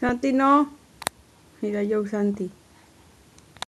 Santi no. Mira yo Santi.